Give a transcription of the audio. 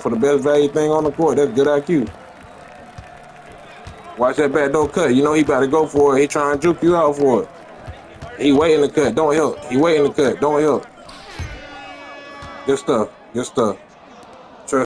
for the best value thing on the court. That's good IQ. Watch that back door cut. You know he about to go for it. He trying to juke you out for it. He waiting to cut. Don't help. He waiting to cut. Don't help. Good stuff. Good stuff.